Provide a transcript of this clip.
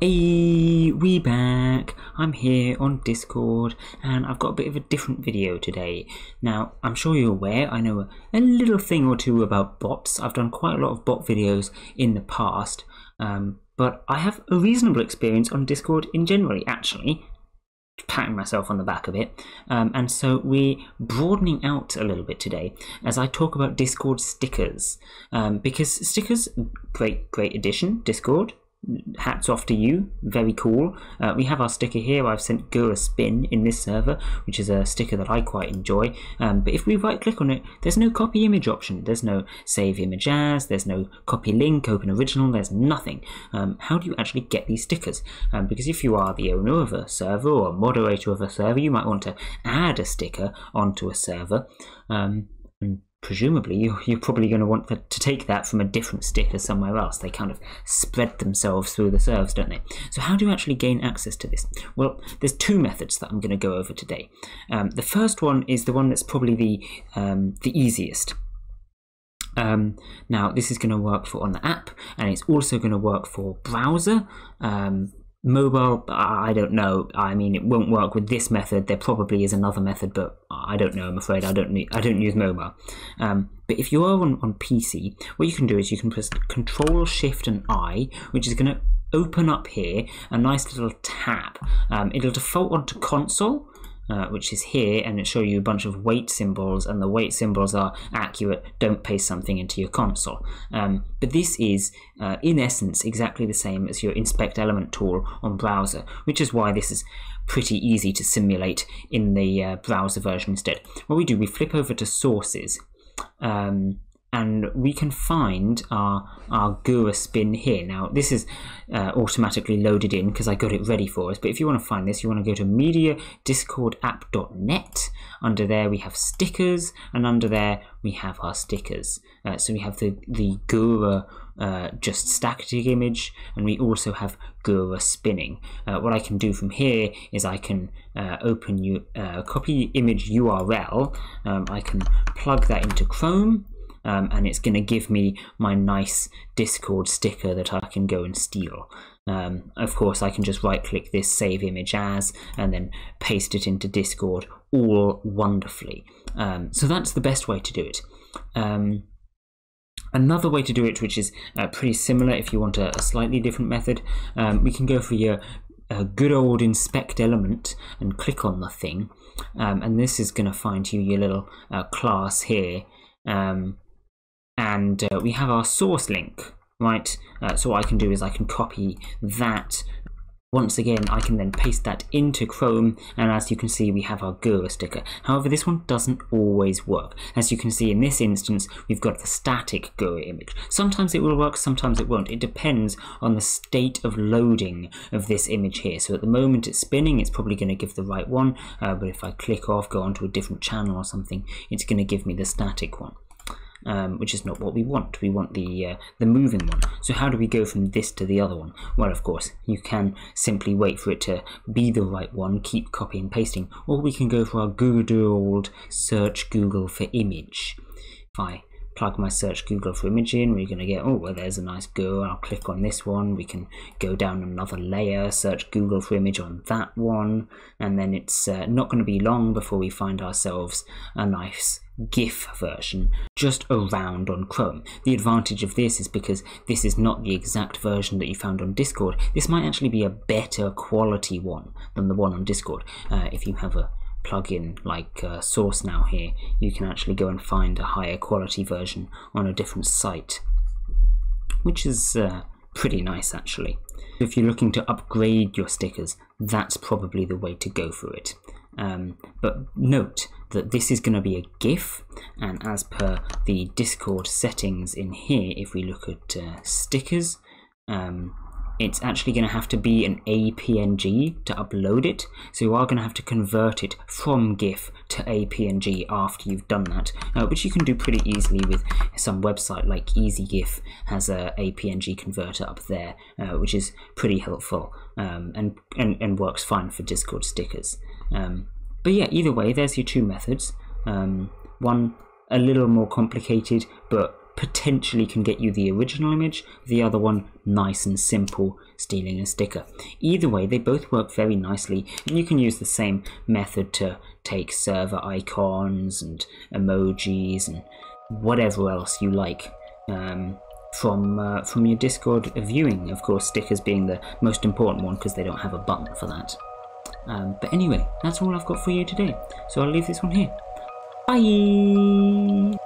Hey, we back. I'm here on Discord and I've got a bit of a different video today. Now, I'm sure you're aware, I know a, little thing or two about bots. I've done quite a lot of bot videos in the past, um, but I have a reasonable experience on Discord in general, actually. Patting myself on the back a bit. Um, and so we're broadening out a little bit today as I talk about Discord stickers. Um, because stickers, great, great addition, Discord hats off to you. Very cool. Uh, we have our sticker here. I've sent Gura spin in this server which is a sticker that i quite enjoy. Um, but if we right click on it there's no copy image option. There's no save image as there's no copy link open original there's nothing. Um, how do you actually get these stickers? Um, because if you are the owner of a server or moderator of a server you might want to add a sticker onto a server. Um, presumably you, you're probably going to want to take that from a different sticker somewhere else. They kind of spread themselves through the serves, don't they? So how do you actually gain access to this? Well, there's two methods that I'm going to go over today. Um, the first one is the one that's probably the um, the easiest. Um, now, this is going to work for on the app, and it's also going to work for browser. Um, Mobile, I don't know. I mean, it won't work with this method. There probably is another method, but I don't know. I'm afraid I don't. I don't use mobile. Um, but if you are on, on PC, what you can do is you can press Control Shift and I, which is going to open up here a nice little tab. Um, it'll default onto console, uh, which is here, and it show you a bunch of weight symbols, and the weight symbols are accurate. Don't paste something into your console. Um, but this is, uh, in essence, exactly the same as your inspect element tool on browser, which is why this is pretty easy to simulate in the uh, browser version instead. What we do, we flip over to sources. Um, and we can find our, our Gura spin here. Now, this is uh, automatically loaded in because I got it ready for us. But if you want to find this, you want to go to mediadiscordapp.net. Under there, we have stickers, and under there, we have our stickers. Uh, so we have the, the Gura uh, just static image, and we also have Gura spinning. Uh, what I can do from here is I can uh, open you, uh, copy image URL. Um, I can plug that into Chrome um, and it's going to give me my nice Discord sticker that I can go and steal. Um, of course, I can just right click this save image as and then paste it into Discord all wonderfully. Um, so that's the best way to do it. Um, another way to do it, which is uh, pretty similar if you want a, a slightly different method, um, we can go for your uh, good old inspect element and click on the thing. Um, and this is going to find you your little uh, class here. Um, and uh, we have our source link, right? Uh, so what I can do is I can copy that. Once again, I can then paste that into Chrome, and as you can see, we have our Gura sticker. However, this one doesn't always work. As you can see in this instance, we've got the static Gura image. Sometimes it will work, sometimes it won't. It depends on the state of loading of this image here. So at the moment it's spinning, it's probably going to give the right one, uh, but if I click off, go onto a different channel or something, it's going to give me the static one um, which is not what we want. We want the uh, the moving one. So how do we go from this to the other one? Well, of course, you can simply wait for it to be the right one, keep copying and pasting, or we can go for our good old search Google for image. If I plug my search Google for image in, we're going to get, oh, well, there's a nice go. I'll click on this one. We can go down another layer, search Google for image on that one, and then it's uh, not going to be long before we find ourselves a nice GIF version just around on Chrome. The advantage of this is because this is not the exact version that you found on Discord. This might actually be a better quality one than the one on Discord. Uh, if you have a plugin like uh, SauceNAO here, you can actually go and find a higher quality version on a different site, which is uh, pretty nice actually. If you're looking to upgrade your stickers, that's probably the way to go for it. Um, but note that this is going to be a GIF, and as per the Discord settings in here, if we look at uh, stickers, um, it's actually going to have to be an APNG to upload it. So you are going to have to convert it from GIF to APNG after you've done that, uh, which you can do pretty easily with some website like ezgif has a APNG converter up there, uh, which is pretty helpful um, and, and, and works fine for Discord stickers. Um, but yeah, either way, there's your two methods. Um, one a little more complicated, but potentially can get you the original image, the other one nice and simple, stealing a sticker. Either way, they both work very nicely, and you can use the same method to take server icons and emojis and whatever else you like. Um, from uh, from your Discord viewing, of course, stickers being the most important one because they don't have a button for that. Um, but anyway, that's all I've got for you today. So I'll leave this one here. Bye!